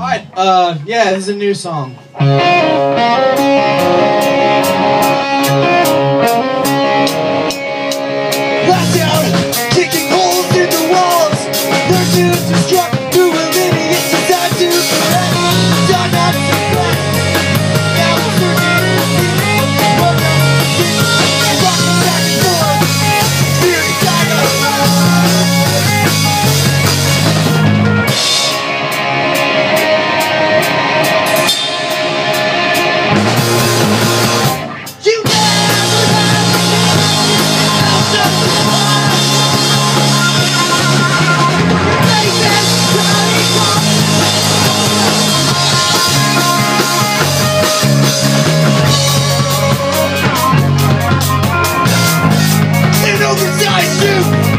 Alright, uh, yeah, this is a new song. you can I shoot?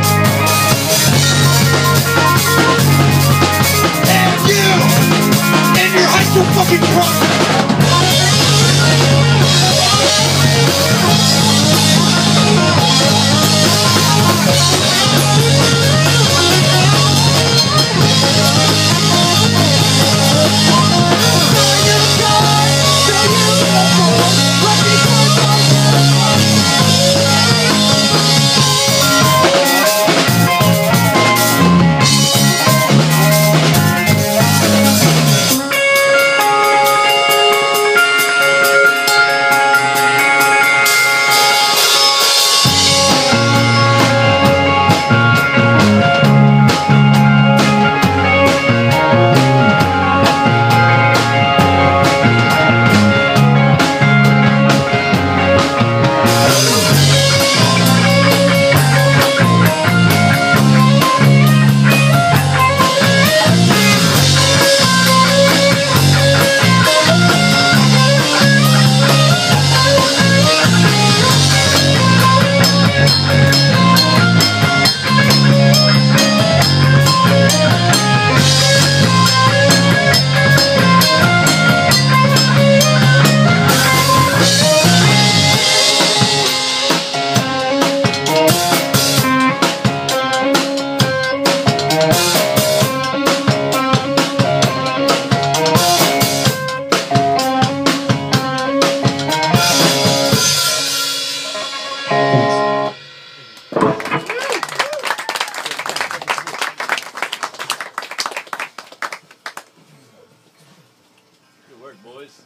boys.